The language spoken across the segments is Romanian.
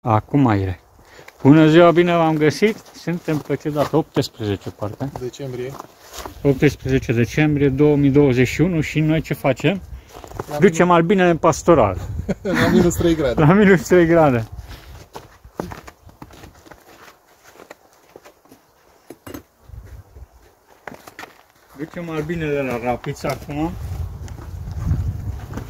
Acum mai Bună ziua, bine v-am găsit. Suntem pe ce dată? 18 parcă. Decembrie. 18 decembrie 2021 și noi ce facem? La Ducem minus... albinele în pastoral. La minus 3 grade. La minus 3 grade. Ducem albinele la rapiță acum.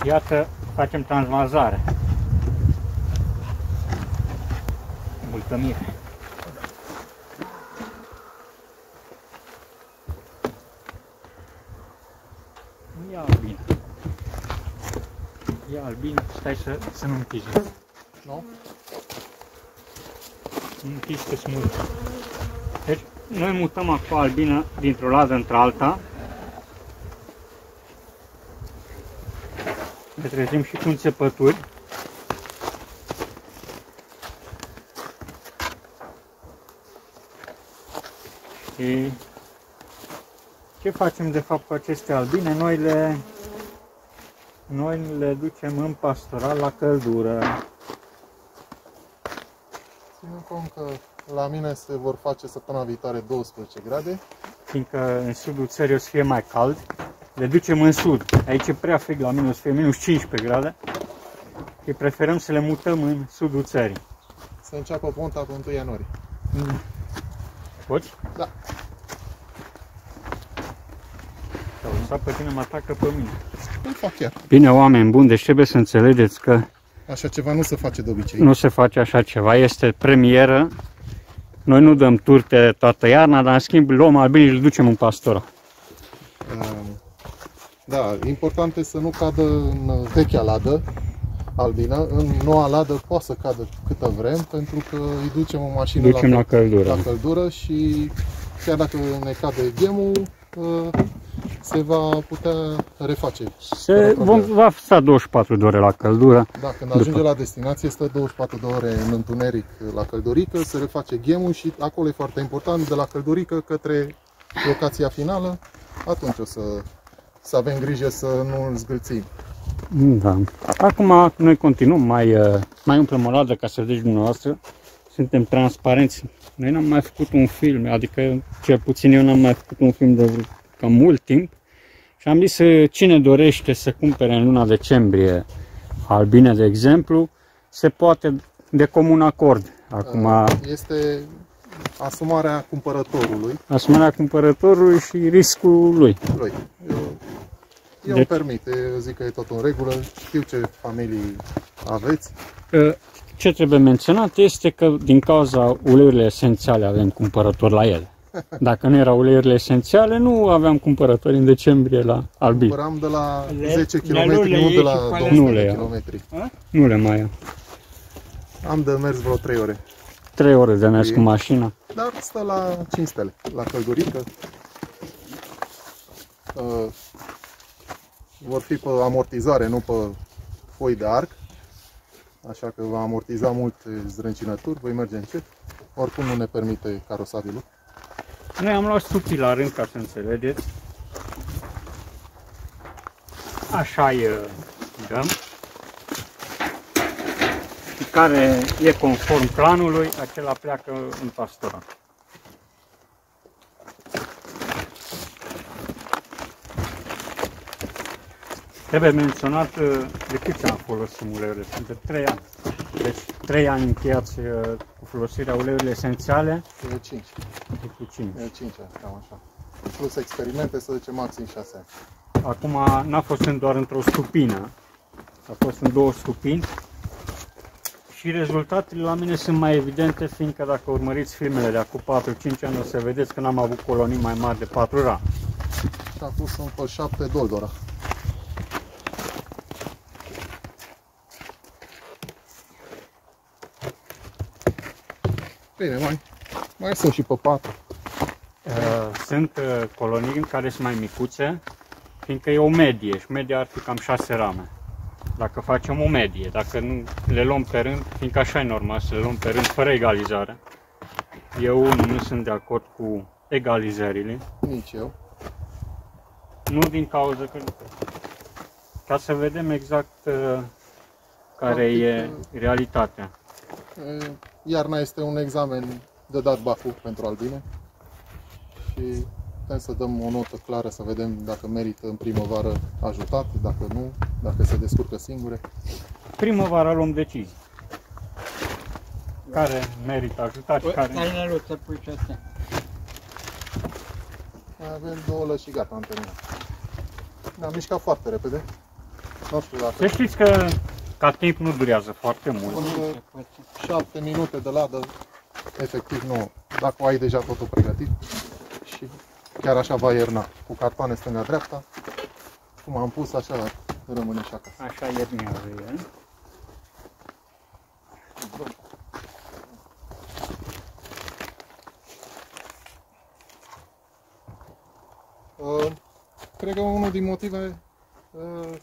Și iată, facem transmazare. mulțumire. Ia albin. Ia albin, stai să, să nu închizi. Nu? Nu închizi că smult. Deci, noi mutăm acum albina dintr-o ladă într-alta. Ne trezim și cu înțepături. Și ce facem de fapt cu aceste albine? Noi le, noi le ducem în pastoral la căldură. Ținând cont că la mine se vor face săptămâna viitoare 12 grade. Fiindcă în sudul țării o să fie mai cald, le ducem în sud. Aici e prea frig, la mine o să fie minus 15 grade. Și preferăm să le mutăm în sudul țării. Să înceapă ponta pe 1 ianuarie. Mm. Poți? Da. Sau pe tine mă atacă pe mine. Nu fac chiar. Bine, oameni buni, deci trebuie să înțelegeți că Așa ceva nu se face de obicei. Nu se face așa ceva, este premieră. Noi nu dăm turte toată iarna, dar în schimb luăm albini și îl ducem în pastora. Da, important este să nu cadă în vechea ladă albină. În noua ladă poate să cadă câtă vrem, pentru că îi ducem în mașină ducem la, la, căldură. la căldură și chiar dacă ne cade gemul, ă, se va putea reface. Se vom, va sta 24 de ore la căldură. Da, când ajunge după. la destinație, stă 24 de ore în întuneric la căldurică, se reface gemul și acolo e foarte important, de la căldurică către locația finală, atunci o să, să avem grijă să nu îl zgâlțim. Da. Acum noi continuăm, mai, uh, mai umplem o ladă ca să vedeți dumneavoastră. Suntem transparenți. Noi n-am mai făcut un film, adică cel puțin eu n-am mai făcut un film de cam mult timp. Și am zis cine dorește să cumpere în luna decembrie albine, de exemplu, se poate de comun acord. Acum, este asumarea cumpărătorului. Asumarea cumpărătorului și riscul lui. lui. Eu eu deci... îmi permit, eu zic că e tot în regulă, știu ce familii aveți. Ce trebuie menționat este că din cauza uleiurile esențiale avem cumpărători la ele. Dacă nu erau uleiurile esențiale, nu aveam cumpărători în decembrie la albin. Cumpăram de la 10 km, nu de la 200 nu le km. Nu le mai am. Am de mers vreo 3 ore. 3 ore de mers cu mașina. Dar stă la 5 stele, la căldurică. Uh, vor fi pe amortizare, nu pe foi de arc. Așa că va amortiza mult zdrâncinături, voi merge încet. Oricum nu ne permite carosabilul. Noi am luat stupii la rând ca să înțelegeți. Așa îi dăm. Și care e conform planului, acela pleacă în pastorat. Trebuie menționat uh, de câți ani folosim uleiurile? Sunt de 3 ani. Deci 3 ani încheiați uh, cu folosirea uleiurilor esențiale? De 5. De cu 5. De 5 ani, cam așa. Plus experimente, să zicem maxim 6 ani. Acum n-a fost în doar într-o stupină, a fost în două stupini și rezultatele la mine sunt mai evidente, fiindcă dacă urmăriți filmele de acum 4-5 ani o să vedeți că n-am avut colonii mai mari de 4 rami. Și acum sunt pe 7 doldora. Bine, mai, mai sunt și pe patru. Uh, sunt uh, colonii care sunt mai micuțe, fiindcă e o medie și media ar fi cam 6 rame. Dacă facem o medie, dacă nu le luăm pe rând, fiindcă așa e normal să le luăm pe rând fără egalizare. Eu nu sunt de acord cu egalizările. Nici eu. Nu din cauza că... Ca să vedem exact uh, care e realitatea. E, Iarna este un examen de dat Bacu pentru albine și putem să dăm o notă clară să vedem dacă merită în primăvară ajutat, dacă nu, dacă se descurcă singure. Primăvara luăm decizii. Care merită ajutat și care... Hai la luță, pui și astea. Mai avem două lăși și gata, am terminat. Ne-am mișcat foarte repede. Nu știu Să dacă știți că ca timp nu durează foarte mult. până 7 minute de ladă, efectiv nu. Dacă o ai deja totul pregătit și chiar așa va ierna. Cu cartoane stânga-dreapta, cum am pus, așa rămâne și acasă. Așa iernează el. Uh, cred că unul din motive uh,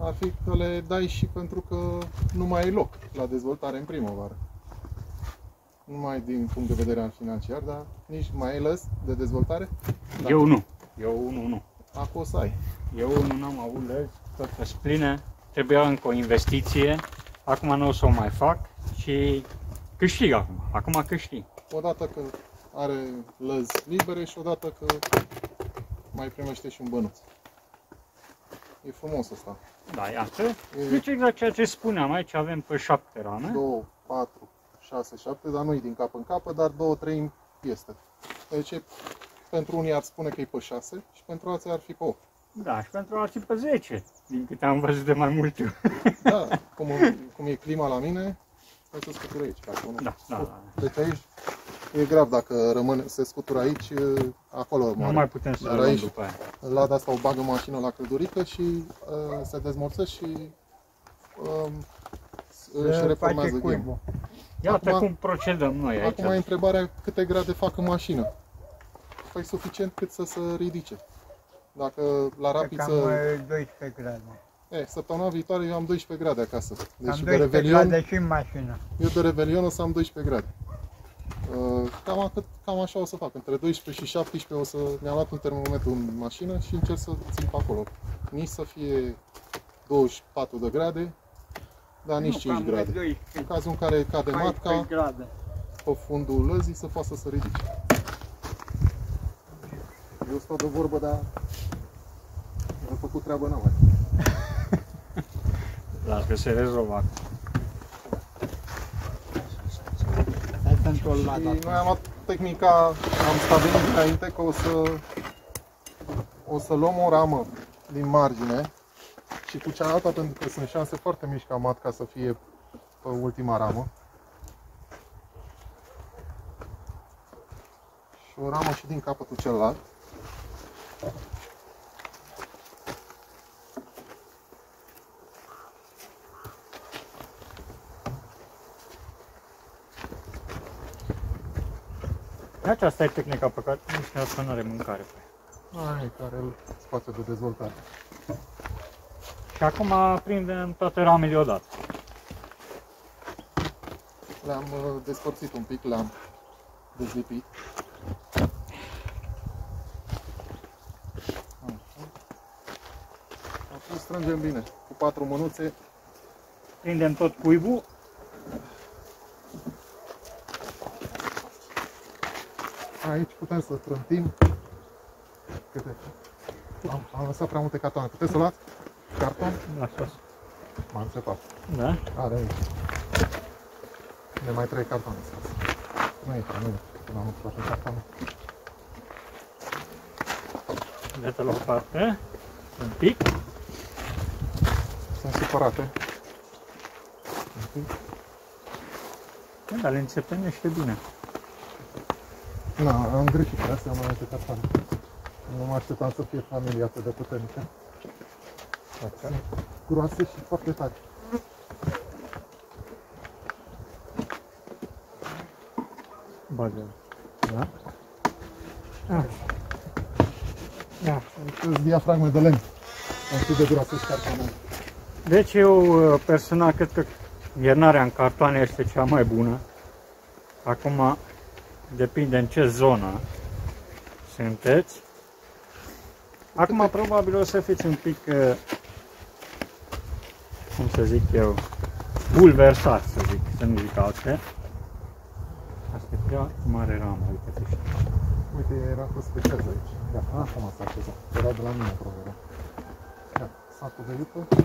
ar fi că le dai și pentru că nu mai ai loc la dezvoltare în primăvară. Nu mai din punct de vedere al financiar, dar nici mai ai lăs de dezvoltare. Da. Eu nu. Eu unul nu. Acum o să ai. Eu unul n-am avut lăzi, tot pe pline. Trebuia încă o investiție. Acum nu o să o mai fac și câștig acum. Acum câștig. Odată că are lăzi libere și odată că mai primește și un bănuț. E frumos asta. Da, iată. E- Deci exact ceea ce spuneam. Aici avem pe șapte rame. 2, 4, 6, 7, dar nu e din cap în capă, dar 2 treimi este. Deci e- pentru unii ar spune că e pe 6 și pentru alții ar fi pe 8. Da, și pentru alții pe 10, din câte am văzut de mai multe ori. Da, cum, cum e clima la mine, hai să scutură aici. Ca acolo. Da, da, da. Deci aici e grav dacă rămâne, se scutură aici, e, acolo Nu moare. mai putem să Dar le luăm aici- după aia. Lada asta o bagă mașina la căldurică și uh, se dezmorță și uh, își reformează face game. cuibul. Iată Acum- cum procedăm noi aici. Acum e întrebarea câte grade fac în mașină. Păi suficient cât să se ridice. Dacă la Pe rapiță... Cam uh, 12 grade. E, săptămâna viitoare eu am 12 grade acasă. Deci Cam de 12 Revelion, grade și în mașină. eu de Revelion o să am 12 grade. Uh, Cam, atât, cam așa o să fac. Între 12 și 17 o să mi-am luat un termometru în mașină și încerc să țin pe acolo. Nici să fie 24 de grade, dar nici 5 grade. În 12, cazul în care cade 14 matca, grade. pe fundul lăzii să poată să se ridice. Eu stau de vorbă, dar am făcut treabă n-am mai. Las că se rezolvă. Hai să întorc la Și data. noi am luat tehnica, am stabilit dinainte că o să, o să luăm o ramă din margine și cu cealaltă, pentru că sunt șanse foarte mici ca matca să fie pe ultima ramă. Și o ramă și din capătul celălalt. Deci asta e tehnica pe care nici asta nu are mâncare. pe ea. Ai, care e spațiu de dezvoltare. Și acum prindem toate ramele odată. Le-am uh, despărțit un pic, le-am dezlipit. Așa. Acum strângem bine, cu patru mânuțe. Prindem tot cuibul. Aici putem să trântim. Câte? Am, am lăsat prea multe cartoane. Puteți să luați? Carton? Da, sus. M-am înțepat. Da? Are aici. Ne mai trei cartoane. Nu e, nu e. Până am toate cartoane. Dă-te la o parte. Un pic. Sunt separate. Da, dar le înțepenește bine. Na, am greșit, de astea am mai multe cartoane. Nu mă așteptam să fie familia atât de puternică. Așa. Groase și foarte tari. Bagă. Da? Ah. Da. Sunt diafragme de lemn. Atât de groase și cartoane. Deci eu uh, personal cred că iernarea în cartoane este cea mai bună. Acum depinde în ce zonă sunteți. Acum probabil o să fiți un pic, uh, cum să zic eu, bulversați să zic. să nu zic altfel. Asta e prea mare ramă, uite pe Uite, era cu speciază aici. Da. Acum s-a așezat. Era de la mine problema. Da, sacul de lupă.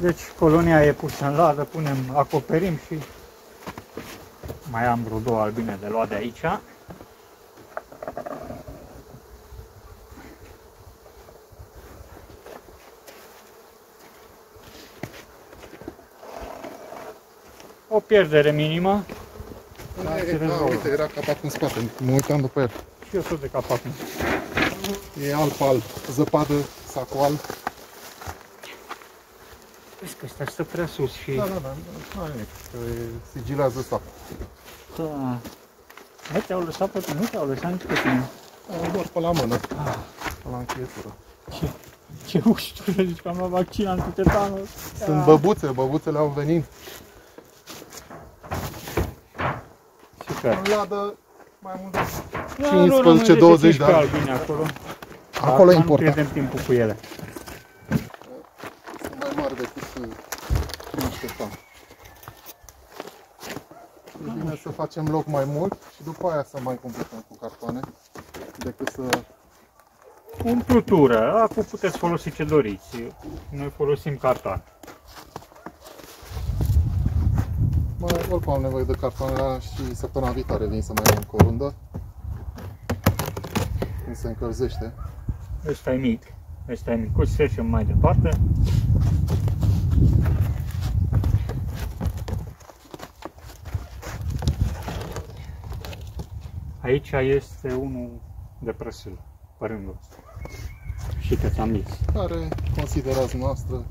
Deci colonia e pusă în ladă, punem, acoperim și mai am vreo două albine de luat de aici. O pierdere minimă Da, Da, e, ce da, rezolvă. uite, era capac în spate. Mă uitam după el. și eu tot de capac. E alb, alb. Zăpadă, sacul alb. Vezi că ăsta stă prea sus și... Da, da, da. Nu are nimic. că e- Sigilează sacul. Da. Hai, te-au lăsat pe tine, nu te-au lăsat nici pe tine. Da, doar pe la mână. Ah, Pe la încheietură. ce, ce uștură, zici că am luat vaccin antitetanus. Sunt Da. băbuțe, băbuțele au venit. Super. În ladă mai mult. Da, 15, 20 de ani. albine acolo. Acolo Acum e Nu important. pierdem timpul cu ele. Sunt mai mari decât uh, ne așteptam. E bine să facem loc mai mult și după aia să mai completăm cu cartoane decât să... Umplutură, acum puteți folosi ce doriți. Noi folosim carton. Mai, oricum am nevoie de cartoane la și săptămâna viitoare vin să mai iau încă o rundă. Când se încălzește. Ăsta e mic. Ăsta e micuț, trecem mai departe. Aici este unul de prăsilă, pe rândul ăsta. Și că ți-am zis. Care considerați noastră?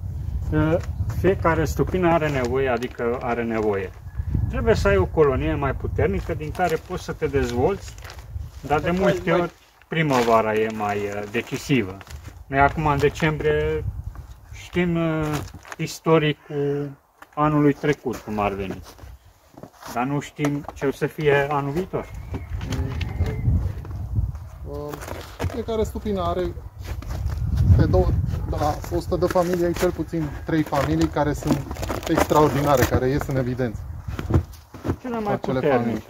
Uh, Fiecare stupină are nevoie, adică are nevoie. Trebuie să ai o colonie mai puternică din care poți să te dezvolți, dar de Să multe faci mai- ori primăvara e mai uh, decisivă. Noi acum în decembrie știm uh, istoricul anului trecut, cum ar veni. Dar nu știm ce o să fie anul viitor. Uh, Fiecare stupină are pe două, de la 100 de familii, ai cel puțin 3 familii care sunt extraordinare, care ies în evidență. Cele mai Acele puternice.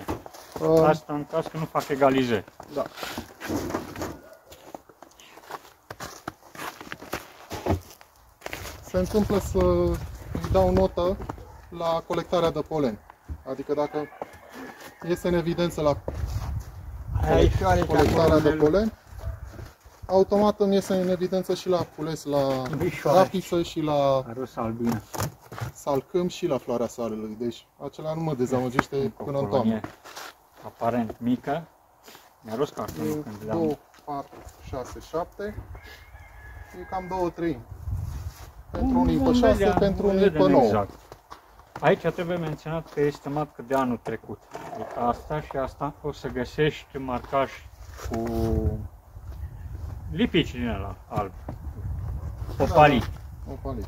Uh, Asta în caz că nu fac egalizări. Da. Se întâmplă să îi dau notă la colectarea de polen. Adică dacă iese în evidență la Aia e șoarece colectarea acolo de unde- polen, automat îmi iese în evidență și la cules, la Bișoare. rapiță și la Are o albină. salcâm și la floarea soarelui. Deci acela nu mă dezamăgește până în toamnă. aparent mică. Mi-a rost cartonul când vedeam. 2, 4, 6, 7 E cam 2 3 Pentru unii pe 6, pentru unii pe 9 Exact. Aici trebuie menționat că este marcă de anul trecut. Adică asta și asta o să găsești marcaj cu lipici din ăla alb. Opalii. Opalit.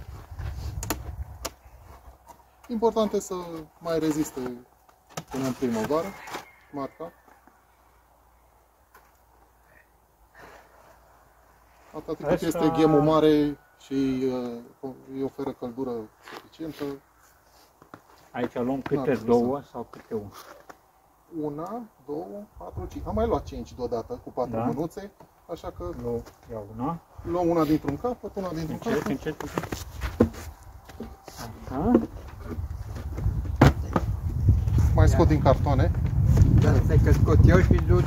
Important e să mai reziste până în primăvară marca. Atât cât Asta- este ghemul mare și uh, îi oferă căldură suficientă, Aici luăm câte N-ar trebui două sau câte una. una, două, patru, cinci. Am mai luat 5 deodată cu patru Da. mânuțe, așa că Eu iau una. luăm una dintr-un capăt, una dintr-un Încet, capăt. încet, încet. Așa. Mai scot din cartoane, Dar stai că scot eu și duci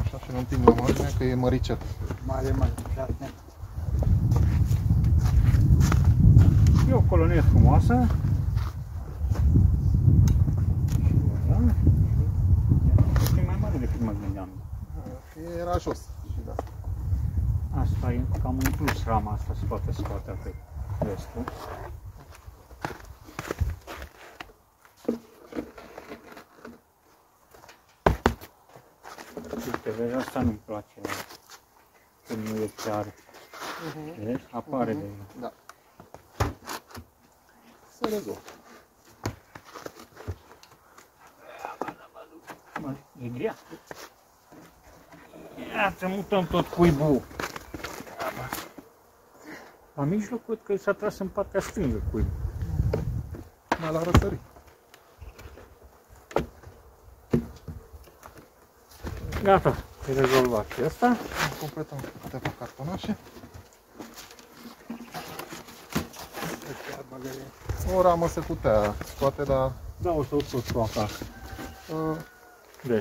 așa și nu împing la margine, că e măricel. mare mare șase. E o colonie frumoasă. Și una. Este mai mare decât mă gândeam. Era jos. Și da. Asta e cam în plus rama asta se poate scoate apoi restul. Uite, vezi, asta nu-mi place. Când nu e chiar. Vezi? Apare Mhm. deja. Da. Se rezolvă. Mă, e grea. Iată, mutăm tot cuibul. La mijloc văd că s-a tras în partea stângă cuibul. Mai la răsărit. Gata, e rezolvat și asta. Am completăm câteva cartonașe. O ramă se putea scoate, dar... Da, o să o scoată. toată. Uh, da.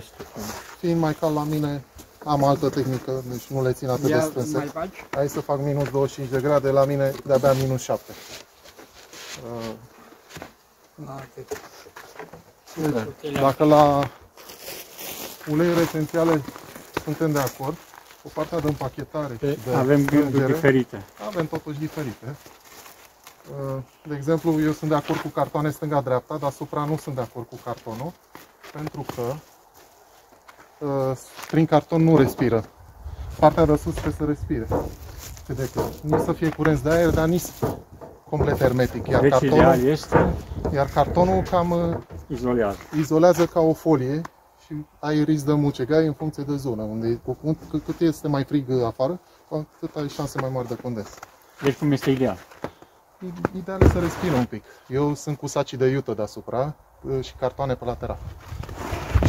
Fiind mai cald la mine, am altă tehnică, deci nu le țin atât de Ia, strânse. mai faci? Aici să fac minus 25 de grade, la mine de-abia minus 7. Uh, Nu, atât. Bine. Dacă la uleiuri esențiale suntem de acord, cu partea de împachetare și de avem gânduri strângere, diferite. avem totuși diferite. Uh, De exemplu, eu sunt de acord cu cartoane stânga-dreapta, dar supra nu sunt de acord cu cartonul, pentru că uh, prin carton nu respiră. Partea de sus trebuie să respire. Cât de cât. Nu să fie curent de aer, dar nici complet hermetic. Iar Deci cartonul, ideal este iar cartonul cam uh, izolează. izolează ca o folie și ai risc de mucegai în funcție de zonă. Unde, cu, cu, cu cât este mai frig afară, cu atât ai șanse mai mari de condens. Deci cum este ideal. I- Ideal e să respiră un pic. Eu sunt cu sacii de iută deasupra uh, și cartoane pe lateral.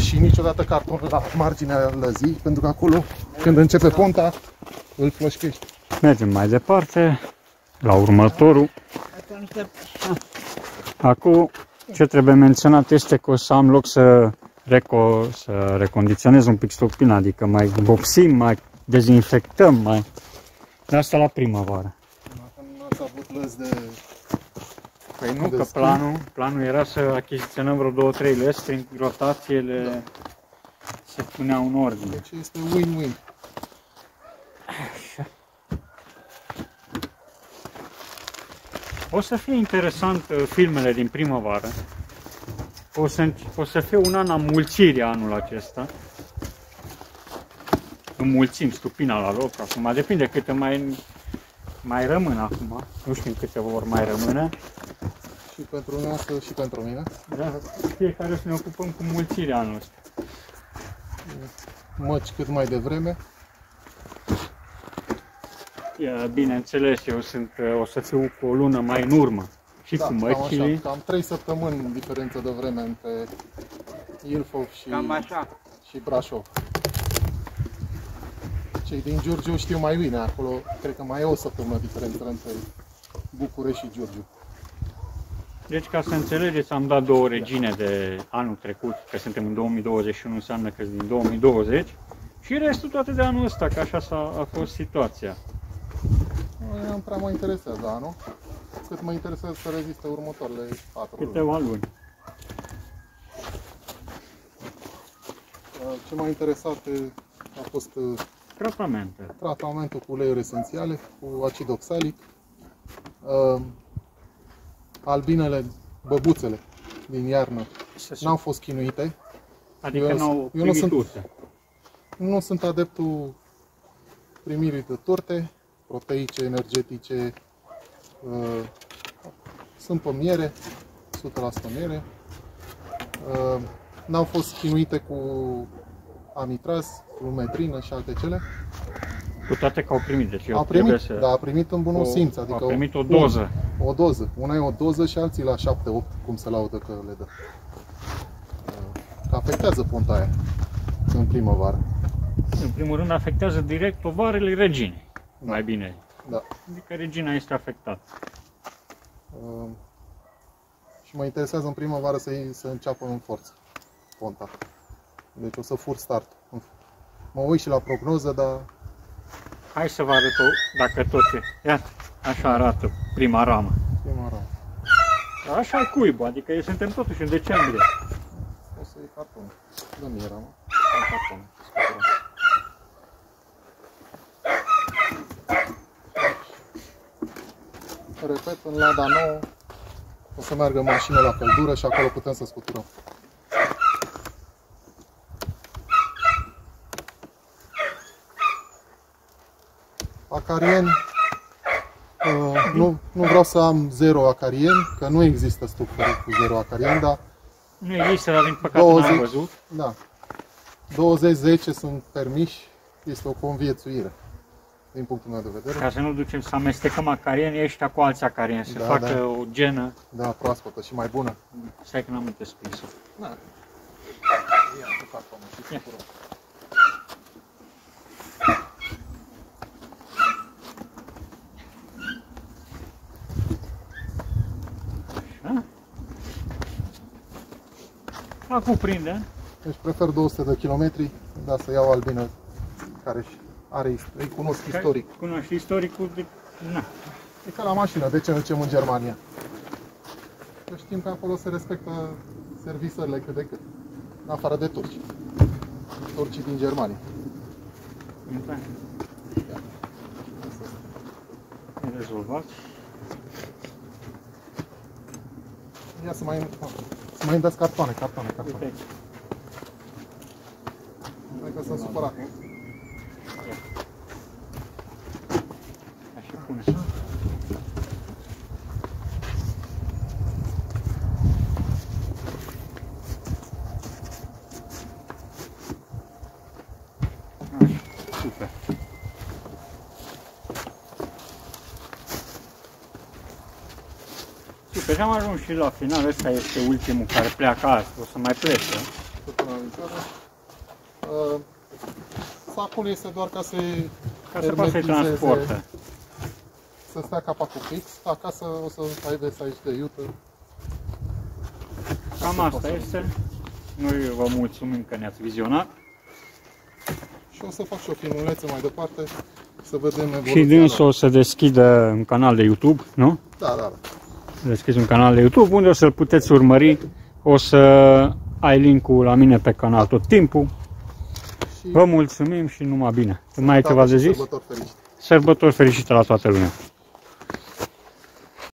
Și niciodată carton la marginea lăzii, pentru că acolo, când începe ponta, îl flășchești. Mergem mai departe la următorul. Atunci se... Acum, ce trebuie menționat este că o să am loc să, reco, să recondiționez un pic stopina, adică mai vopsim, mai dezinfectăm, mai... De asta la primăvară. Dacă nu ați avut lăzi de... Păi nu, De că schimb. planul, planul era să achiziționăm vreo 2-3 lăzi, prin rotație le Da. se puneau în ordine. Deci este win-win. O să fie interesant uh, filmele din primăvară. O să, înc- o să fie un an a mulțirii anul acesta. Înmulțim stupina la loc acum, depinde câte mai, mai rămân acum. Nu știm câte vor mai rămâne. Și pentru noastră și pentru mine. Dar fiecare o să ne ocupăm cu mulțirea anul ăsta. Măci cât mai devreme. Ia, Bineînțeles, eu sunt, uh, o să fiu cu o lună mai în urmă. Și cu cam măcile. așa, cam 3 săptămâni diferență de vreme între Ilfov și, Cam așa. și Brașov. Cei din Giurgiu știu mai bine, acolo cred că mai e o săptămână diferență între București și Giurgiu. Deci, ca să înțelegeți, am dat două regine de anul trecut, că suntem în 2021, înseamnă că sunt din 2020, și restul toate de anul ăsta, că așa s-a, a fost situația. Nu am prea mă interesează anul, cât mă interesează să reziste următoarele 4 luni. Câteva luni. Ce m-a interesat e, a fost uh, Tratamente. tratamentul cu uleiuri esențiale, cu acid oxalic, uh, albinele, băbuțele din iarnă n-au fost chinuite. Adică eu- n-au eu nu primit sunt- urte. Nu sunt adeptul primirii de turte, proteice, energetice, uh, sunt pe miere, 100% miere. Uh, n-au fost chinuite cu amitraz, lumetrină și alte cele. Cu toate că au primit, deci eu au trebuie primit, să... dar a primit în bunul o, simț, adică au primit o un- doză. O doză. Una e o doză și alții la 7-8, cum se laudă că le dă. Uh, Că afectează ponta aia în primăvară. În primul rând afectează direct ovarele reginei. Da. Mai bine. Da. Adică regina este afectată. Uh, și mă interesează în primăvară să, să înceapă în forță ponta. Deci o să fur start. Mă uit și la prognoză, dar Hai să vă arăt o, dacă tot e. Iată, așa arată prima ramă. prima ramă. Așa e cuibul, adică e- suntem totuși în decembrie. O să iei cartonul. Dă-mi era, mă. În carton. Repet, în Lada nouă o să meargă mașina la căldură și acolo putem să scuturăm. Acarien, uh, nu, nu vreau să am zero acarien, că nu există stufări cu zero acarien, dar Nu există, dar din păcate n-am 20. văzut. da, 20-10 sunt permiși, este o conviețuire din punctul meu de vedere. Ca să nu ducem să amestecăm acarieni ăștia cu alți acarieni, să Da, facă da. o genă. Da, proaspătă și mai bună. Stai că n-am uite scris Da. Ia, cu cartonul și Ia. scuturăm. La cuprinde. Deci prefer 200 de kilometri, dar să iau albină care și are, îi cunosc istoric. Cunoști istoricul de... Na. E ca la mașină, de ce nu ducem în Germania? Că știm că acolo se respectă servisările cât de cât, în afară de turci. Turcii din Germania. Intră. E rezolvat. Ia să mai, să mai îmi dați cartoane, cartoane, cartoane. Uite, Hai că sunt supărat. așa pune. Așa, super. Super, și am ajuns și la final, ăsta este ultimul care pleacă azi, o să mai plece. Până la picioare. Uh, Sacul este doar ca să Ca să poată să-i transportă. să stea capacul fix. Acasă o să ai vezi aici de iută. Cam asta este. Noi vă mulțumim că ne-ați vizionat. Și o să fac și o filmuleță mai departe să vedem evoluția. Și dânsul lor. o să deschidă un canal de YouTube, nu? Da, da, da. Deschizi un canal de YouTube unde o să-l puteți urmări. O să ai linkul la mine pe canal tot timpul. Și Vă mulțumim și numai bine. Mai ai da, ceva și de zis? Sărbători fericite. Sărbători fericite la toată lumea!